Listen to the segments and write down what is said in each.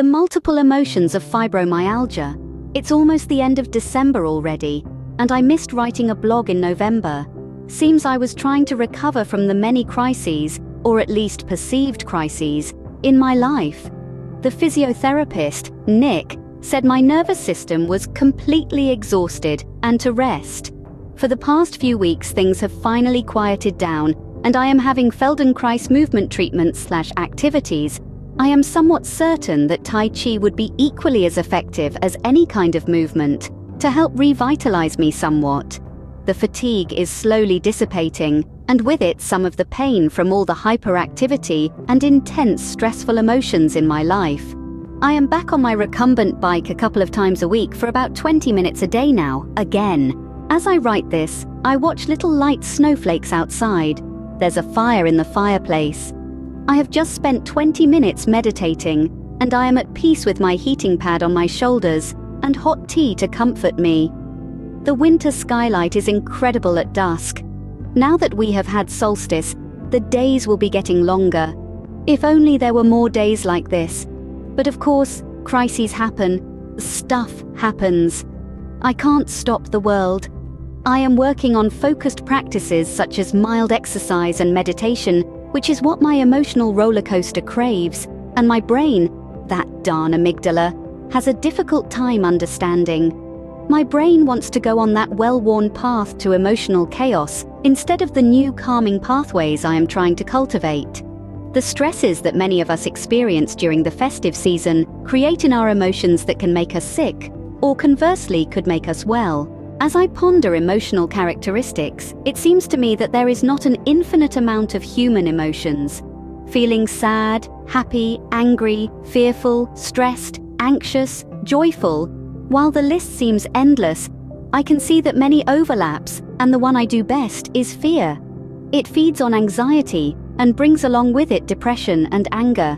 The multiple emotions of fibromyalgia. It's almost the end of December already, and I missed writing a blog in November. Seems I was trying to recover from the many crises, or at least perceived crises, in my life. The physiotherapist, Nick, said my nervous system was completely exhausted and to rest. For the past few weeks, things have finally quieted down, and I am having Feldenkrais movement treatments slash activities. I am somewhat certain that Tai Chi would be equally as effective as any kind of movement to help revitalize me somewhat. The fatigue is slowly dissipating, and with it some of the pain from all the hyperactivity and intense stressful emotions in my life. I am back on my recumbent bike a couple of times a week for about 20 minutes a day now, again. As I write this, I watch little light snowflakes outside. There's a fire in the fireplace. I have just spent 20 minutes meditating, and I am at peace with my heating pad on my shoulders and hot tea to comfort me. The winter skylight is incredible at dusk. Now that we have had solstice, the days will be getting longer. If only there were more days like this. But of course, crises happen, stuff happens. I can't stop the world. I am working on focused practices such as mild exercise and meditation, which is what my emotional roller coaster craves, and my brain, that darn amygdala, has a difficult time understanding. My brain wants to go on that well worn path to emotional chaos instead of the new calming pathways I am trying to cultivate. The stresses that many of us experience during the festive season create in our emotions that can make us sick, or conversely could make us well. As I ponder emotional characteristics, it seems to me that there is not an infinite amount of human emotions. Feeling sad, happy, angry, fearful, stressed, anxious, joyful, while the list seems endless, I can see that many overlaps, and the one I do best is fear. It feeds on anxiety and brings along with it depression and anger.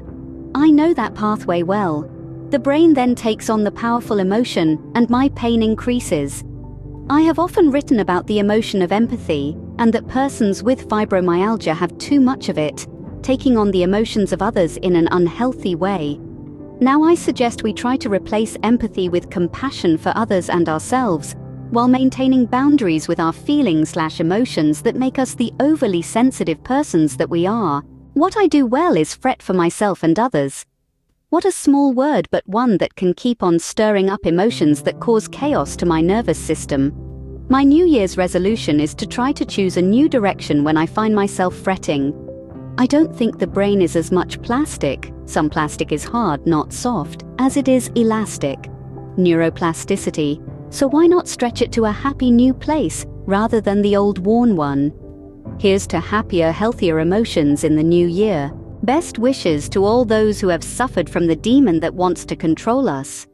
I know that pathway well. The brain then takes on the powerful emotion, and my pain increases. I have often written about the emotion of empathy and that persons with fibromyalgia have too much of it, taking on the emotions of others in an unhealthy way. Now I suggest we try to replace empathy with compassion for others and ourselves, while maintaining boundaries with our feelings slash emotions that make us the overly sensitive persons that we are. What I do well is fret for myself and others. What a small word, but one that can keep on stirring up emotions that cause chaos to my nervous system. My New Year's resolution is to try to choose a new direction when I find myself fretting. I don't think the brain is as much plastic, some plastic is hard, not soft, as it is elastic. Neuroplasticity. So why not stretch it to a happy new place rather than the old worn one? Here's to happier, healthier emotions in the new year. Best wishes to all those who have suffered from the demon that wants to control us.